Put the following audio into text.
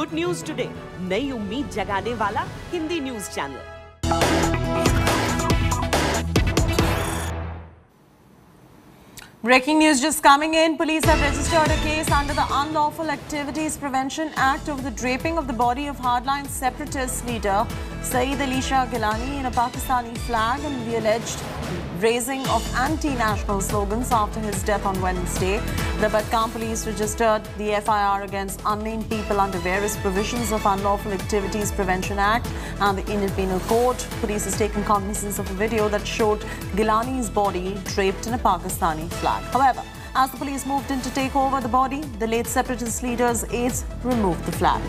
Good news today नई उम्मीद जगाने वाला Hindi news channel Breaking news just coming in. Police have registered a case under the Unlawful Activities Prevention Act over the draping of the body of hardline separatist leader Saeed Ali Shah Gilani in a Pakistani flag and the alleged raising of anti-national slogans after his death on Wednesday. The Badgaam police registered the FIR against unnamed people under various provisions of Unlawful Activities Prevention Act and the Indian Penal Code. Police has taken cognizance of a video that showed Geelani's body draped in a Pakistani flag. However, as the police moved in to take over the body, the late separatist leader's aides removed the flag.